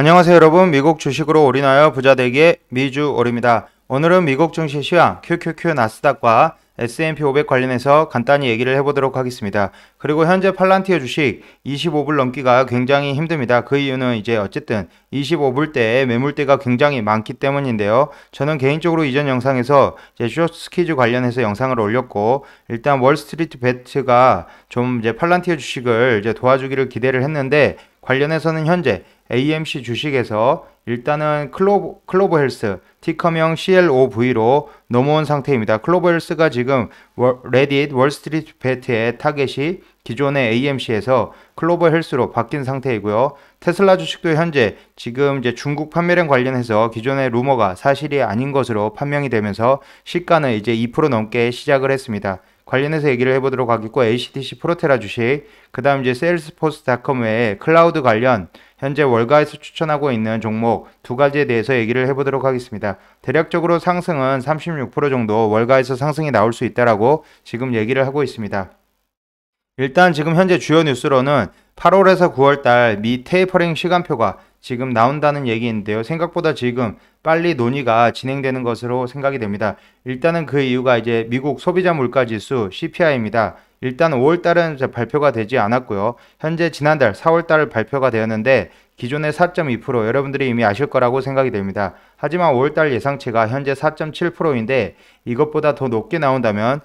안녕하세요 여러분 미국 주식으로 올인하여 부자되기의 미주올입니다. 오늘은 미국 증시 시황 QQQ 나스닥과 S&P 500 관련해서 간단히 얘기를 해보도록 하겠습니다. 그리고 현재 팔란티어 주식 25불 넘기가 굉장히 힘듭니다. 그 이유는 이제 어쨌든 25불대에 매물대가 굉장히 많기 때문인데요. 저는 개인적으로 이전 영상에서 이제 short squeeze 관련해서 영상을 올렸고 일단 월스트리트 베츠가 좀 이제 팔란티어 주식을 이제 도와주기를 기대를 했는데 관련해서는 현재 AMC 주식에서 일단은 클로버, 클로버 헬스 ticker명 CLOV로 넘어온 상태입니다. 클로버 헬스가 지금 레딧 월스트리트 베츠의 타깃이 기존의 AMC에서 클로버 헬스로 바뀐 상태이고요. 테슬라 주식도 현재 지금 이제 중국 판매량 관련해서 기존의 루머가 사실이 아닌 것으로 판명이 되면서 시가는 이제 2% 넘게 시작을 했습니다. 관련해서 얘기를 해보도록 하겠고 HTC 프로테라 주식 그 다음 이제 세일스포스닷컴 외에 클라우드 관련 현재 월가에서 추천하고 있는 종목 두 가지에 대해서 얘기를 해보도록 하겠습니다. 대략적으로 상승은 36% 정도 월가에서 상승이 나올 수 있다라고 지금 얘기를 하고 있습니다. 일단 지금 현재 주요 뉴스로는 8월에서 9월달 미 테이퍼링 시간표가 지금 나온다는 얘기인데요. 생각보다 지금 빨리 논의가 진행되는 것으로 생각이 됩니다. 일단은 그 이유가 이제 미국 소비자 물가 지수 CPI입니다. 일단 5월 달은 발표가 되지 않았고요. 현재 지난달 4월 달 발표가 되었는데 기존의 4.2% 여러분들이 이미 아실 거라고 생각이 됩니다. 하지만 5월달 예상치가 현재 4.7%인데 이것보다 더 높게 나온다면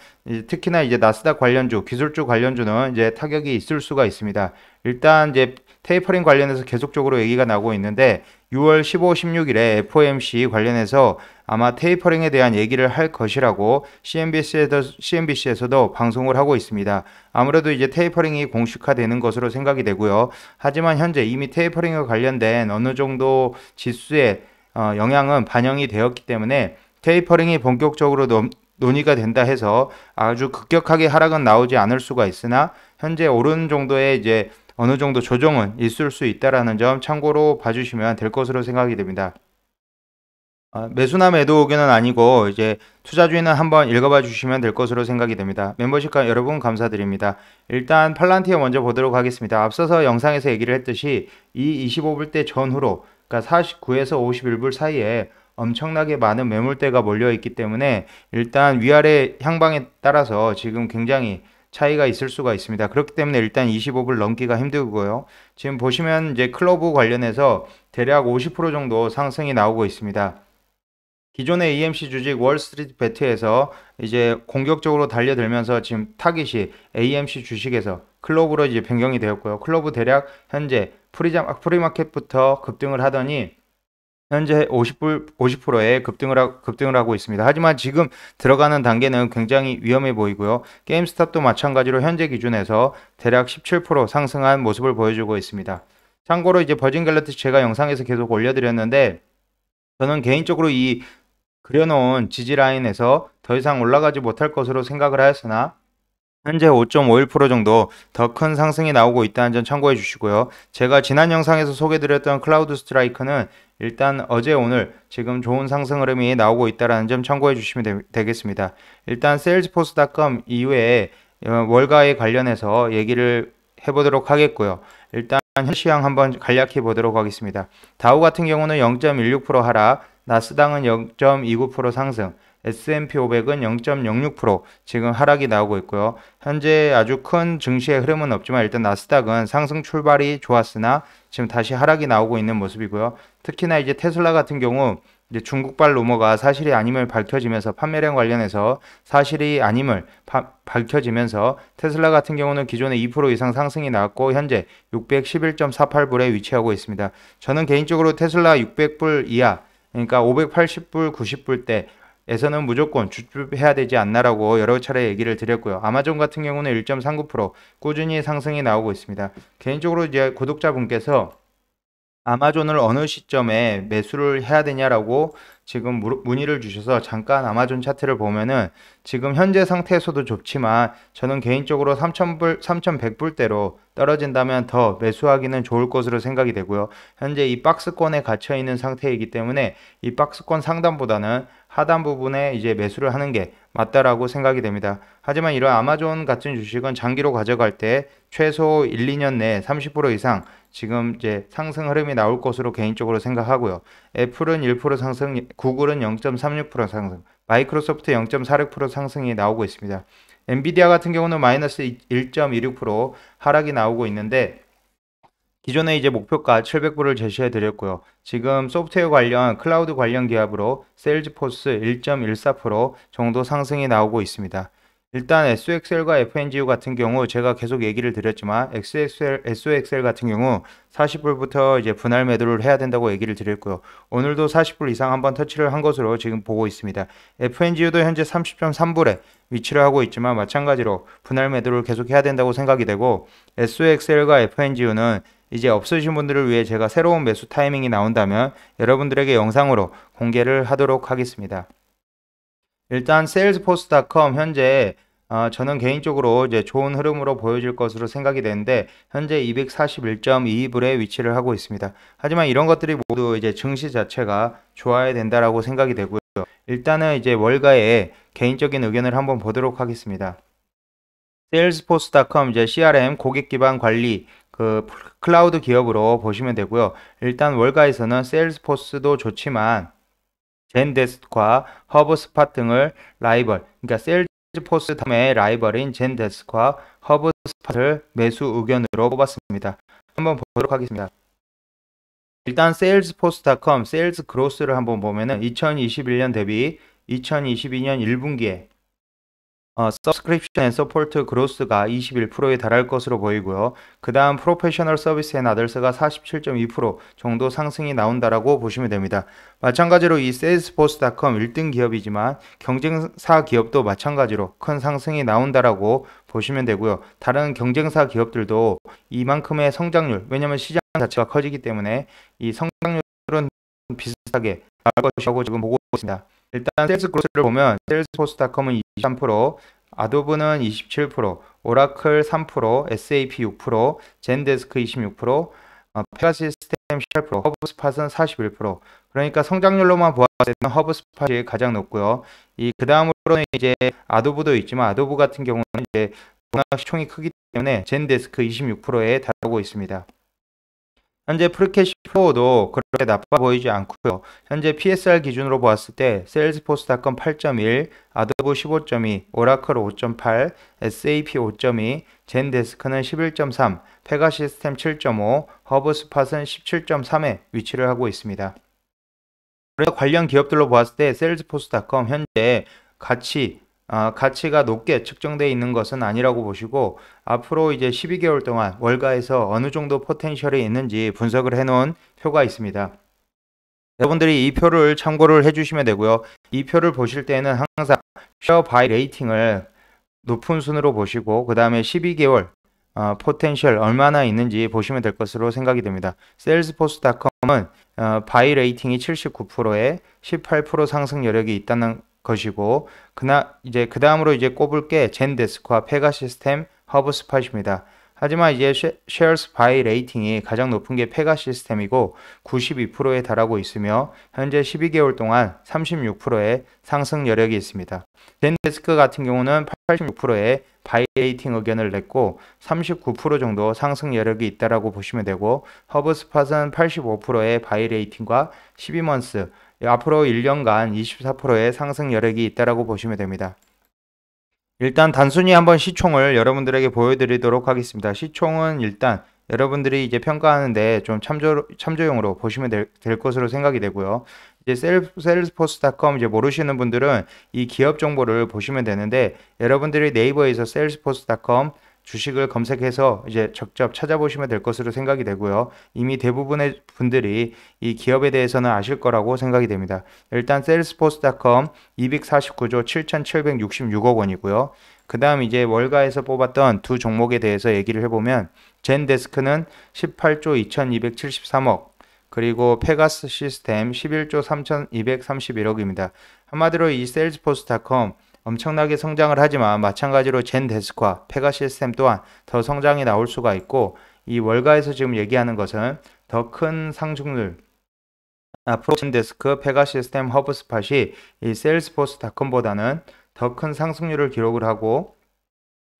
특히나 이제 나스닥 관련주, 기술주 관련주는 이제 타격이 있을 수가 있습니다. 일단 이제 테이퍼링 관련해서 계속적으로 얘기가 나오고 있는데 6월 15, 16일에 FOMC 관련해서 아마 테이퍼링에 대한 얘기를 할 것이라고 CNBC에서, CNBC에서도 방송을 하고 있습니다. 아무래도 이제 테이퍼링이 공식화되는 것으로 생각이 되고요. 하지만 현재 이미 테이퍼링과 관련된 어느 정도 지수의 어, 영향은 반영이 되었기 때문에 테이퍼링이 본격적으로 논, 논의가 된다 해서 아주 급격하게 하락은 나오지 않을 수가 있으나 현재 오른 정도의 이제 어느 정도 조정은 있을 수 있다라는 점 참고로 봐주시면 될 것으로 생각이 됩니다. 어, 매수나 매도 의견은 아니고 이제 투자주의는 한번 읽어봐 주시면 될 것으로 생각이 됩니다. 멤버십 여러분 감사드립니다. 일단 팔란티어 먼저 보도록 하겠습니다. 앞서서 영상에서 얘기를 했듯이 이 25불대 전후로 그러니까 49에서 51불 사이에 엄청나게 많은 매물대가 몰려 있기 때문에 일단 위아래 향방에 따라서 지금 굉장히 차이가 있을 수가 있습니다. 그렇기 때문에 일단 25불 넘기가 힘들고요. 지금 보시면 이제 클로브 관련해서 대략 50% 정도 상승이 나오고 있습니다. 기존의 AMC 주식 월스트리트 베츠에서 이제 공격적으로 달려들면서 지금 타깃이 AMC 주식에서 클로브로 이제 변경이 되었고요. 클로브 대략 현재 프리자, pre-market부터 급등을 하더니 현재 50불, 50%에 급등을, 하, 급등을 하고 있습니다. 하지만 지금 들어가는 단계는 굉장히 위험해 보이고요. 게임스탑도 마찬가지로 현재 기준에서 대략 17% 상승한 모습을 보여주고 있습니다. 참고로 이제 버진 갤럭시 제가 영상에서 계속 올려드렸는데 저는 개인적으로 이 그려놓은 지지 라인에서 더 이상 올라가지 못할 것으로 생각을 하였으나 현재 5.51% 정도 더 큰 상승이 나오고 있다는 점 참고해 주시고요. 제가 지난 영상에서 소개드렸던 클라우드 스트라이크는 일단 어제 오늘 지금 좋은 상승 흐름이 나오고 있다는 점 참고해 주시면 되, 겠습니다 일단 세일즈포스닷컴 이후에 어, 월가에 관련해서 얘기를 해보도록 하겠고요. 일단 현 시황 한번 간략히 보도록 하겠습니다. 다우 같은 경우는 0.16% 하락, 나스닥은 0.29% 상승, S&P 500은 0.06% 지금 하락이 나오고 있고요. 현재 아주 큰 증시의 흐름은 없지만 일단 나스닥은 상승 출발이 좋았으나 지금 다시 하락이 나오고 있는 모습이고요. 특히나 이제 테슬라 같은 경우 이제 중국발 루머가 사실이 아님을 밝혀지면서 판매량 관련해서 사실이 아님을 파, 밝혀지면서 테슬라 같은 경우는 기존에 2% 이상 상승이 나왔고 현재 611.48불에 위치하고 있습니다. 저는 개인적으로 테슬라 600불 이하 그러니까 580불, 90불 때 에서는 무조건 주춤해야 되지 않나라고 여러 차례 얘기를 드렸고요. 아마존 같은 경우는 1.39% 꾸준히 상승이 나오고 있습니다. 개인적으로 이제 구독자분께서 아마존을 어느 시점에 매수를 해야 되냐라고 지금 문의를 주셔서 잠깐 아마존 차트를 보면은 지금 현재 상태에서도 좋지만 저는 개인적으로 3,000불, 3,100불대로 떨어진다면 더 매수하기는 좋을 것으로 생각이 되고요. 현재 이 박스권에 갇혀 있는 상태이기 때문에 이 박스권 상단보다는 하단 부분에 이제 매수를 하는 게 맞다라고 생각이 됩니다. 하지만 이런 아마존 같은 주식은 장기로 가져갈 때 최소 1, 2년 내에 30% 이상 지금 이제 상승 흐름이 나올 것으로 개인적으로 생각하고요. 애플은 1% 상승, 구글은 0.36% 상승, 마이크로소프트 0.46% 상승이 나오고 있습니다. 엔비디아 같은 경우는 마이너스 1.26% 하락이 나오고 있는데 기존에 이제 목표가 700불을 제시해 드렸고요. 지금 소프트웨어 관련 클라우드 관련 기업으로 세일즈포스 1.14% 정도 상승이 나오고 있습니다. 일단 SOXL과 FNGU 같은 경우 제가 계속 얘기를 드렸지만 XXL, SOXL 같은 경우 40불부터 이제 분할 매도를 해야 된다고 얘기를 드렸고요. 오늘도 40불 이상 한번 터치를 한 것으로 지금 보고 있습니다. FNGU도 현재 30.3불에 위치를 하고 있지만 마찬가지로 분할 매도를 계속 해야 된다고 생각이 되고 SOXL과 FNGU는 이제 없으신 분들을 위해 제가 새로운 매수 타이밍이 나온다면 여러분들에게 영상으로 공개를 하도록 하겠습니다. 일단 세일즈포스닷컴 현재 어, 저는 개인적으로 이제 좋은 흐름으로 보여질 것으로 생각이 되는데 현재 241.22불에 위치를 하고 있습니다. 하지만 이런 것들이 모두 이제 증시 자체가 좋아야 된다라고 생각이 되고요. 일단은 이제 월가의 개인적인 의견을 한번 보도록 하겠습니다. salesforce.com 이제 CRM 고객 기반 관리 그 클라우드 기업으로 보시면 되고요. 일단 월가에서는 세일스포스도 좋지만 젠데스크와 허브스팟 등을 라이벌, 그러니까 세일즈포스 다음에 라이벌인 젠데스크와 허브스팟을 매수 의견으로 뽑았습니다. 한번 보도록 하겠습니다. 일단 세일즈포스.com sales growth를 한번 보면은 2021년 대비 2022년 1분기에 어, subscription and support growth가 21%에 달할 것으로 보이고요. 그 다음 professional service and others가 47.2% 정도 상승이 나온다라고 보시면 됩니다. 마찬가지로 이 세일스포스닷컴 1등 기업이지만 경쟁사 기업도 마찬가지로 큰 상승이 나온다라고 보시면 되고요. 다른 경쟁사 기업들도 이만큼의 성장률, 왜냐하면 시장 자체가 커지기 때문에 이 성장률은 비슷하게 나올 것이라고 지금 보고 있습니다. 일단 세일스 그로스를 보면 세일스포스닷컴은 23%, 아도브는 27%, 오라클 3%, SAP 6%, 젠데스크 26%, 어, 페가시스템 18%, 허브스팟은 41%. 그러니까 성장률로만 보았을 때는 허브스팟이 가장 높고요. 이 그 다음으로는 이제 아도브도 있지만 아도브 같은 경우는 이제 문화 시총이 크기 때문에 젠데스크 26%에 달하고 있습니다. 현재 free cash flow도 그렇게 나빠 보이지 않고요. 현재 PSR 기준으로 보았을 때 세일즈포스닷컴 8.1, 아도브 15.2, 오라클 5.8, SAP 5.2, 젠데스크는 11.3, 페가시스템 7.5, 허브스팟은 17.3에 위치를 하고 있습니다. 그래서 관련 기업들로 보았을 때 세일즈포스닷컴 현재 가치 아, 가치가 높게 측정되어 있는 것은 아니라고 보시고 앞으로 이제 12개월 동안 월가에서 어느 정도 potential이 있는지 분석을 해놓은 표가 있습니다. 여러분들이 이 표를 참고를 해주시면 되고요. 이 표를 보실 때는 항상 share buy rating을 높은 순으로 보시고 그 다음에 12개월 어, potential 얼마나 있는지 보시면 될 것으로 생각이 됩니다. 세일즈포스닷컴은 어, buy rating이 79%에 18% 상승 여력이 있다는 것이고 그나 이제 그 다음으로 이제 꼽을 게 젠데스크와 페가 시스템 허브 스팟입니다. 하지만 이제 shares buy rating이 가장 높은 게 페가 시스템이고 92%에 달하고 있으며 현재 12개월 동안 36%의 상승 여력이 있습니다. 젠데스크 같은 경우는 86%의 buy rating 의견을 냈고 39% 정도 상승 여력이 있다라고 보시면 되고 허브 스팟은 85%의 buy rating과 12먼스 앞으로 1년간 24%의 상승 여력이 있다라고 보시면 됩니다. 일단 단순히 한번 시총을 여러분들에게 보여드리도록 하겠습니다. 시총은 일단 여러분들이 이제 평가하는데 좀 참조, 참조용으로 보시면 될, 될 것으로 생각이 되고요. 이제 셀스포스닷컴 이제 모르시는 분들은 이 기업 정보를 보시면 되는데 여러분들이 네이버에서 셀스포스닷컴 주식을 검색해서 이제 적접 찾아보시면 될 것으로 생각이 되고요. 이미 대부분의 분들이 이 기업에 대해서는 아실 거라고 생각이 됩니다. 일단 salesforce.com 249조 7,766억 원이고요. 그 다음 이제 월가에서 뽑았던 두 종목에 대해서 얘기를 해보면 젠데스크는 18조 2,273억 그리고 페가스 시스템 11조 3,231억입니다. 한마디로 이 salesforce.com 엄청나게 성장을 하지만 마찬가지로 젠 데스크와 페가 시스템 또한 더 성장이 나올 수가 있고 이 월가에서 지금 얘기하는 것은 더 큰 상승률 앞으로 젠 데스크, 페가 시스템, 허브 스팟이 이 세일스포스닷컴보다는 더 큰 상승률을 기록을 하고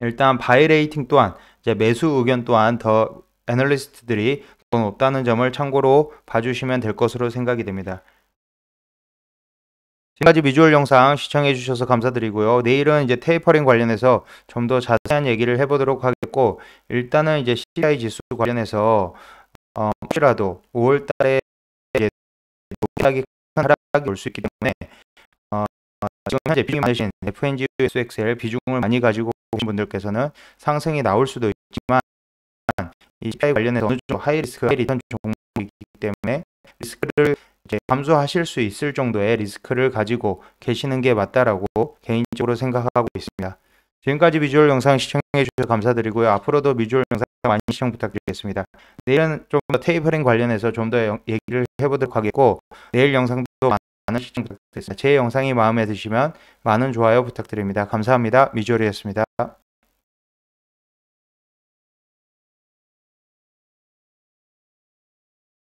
일단 buy rating 또한 이제 매수 의견 또한 더 애널리스트들이 높다는 점을 참고로 봐주시면 될 것으로 생각이 됩니다. 지금까지 미주얼 영상 시청해 주셔서 감사드리고요. 내일은 이제 테이퍼링 관련해서 좀 더 자세한 얘기를 해보도록 하겠고 일단은 이제 CPI 지수 관련해서 어, 혹시라도 5월 달에 이제 큰 하락이 올 수 있기 때문에 어, 지금 현재 비중이 많으신 FNGU, SOXL 비중을 많이 가지고 계신 분들께서는 상승이 나올 수도 있지만 이 CPI 관련해서 어느 정도 high risk, high return 종목이기 때문에 리스크를 감수하실 수 있을 정도의 리스크를 가지고 계시는 게 맞다라고 개인적으로 생각하고 있습니다. 지금까지 비주얼 영상 시청해 주셔서 감사드리고요. 앞으로도 비주얼 영상 많이 시청 부탁드리겠습니다. 내일은 좀 더 테이퍼링 관련해서 좀 더 얘기를 해보도록 하겠고 내일 영상도 많은 시청 부탁드리겠습니다. 제 영상이 마음에 드시면 많은 좋아요 부탁드립니다. 감사합니다. 미주얼이었습니다.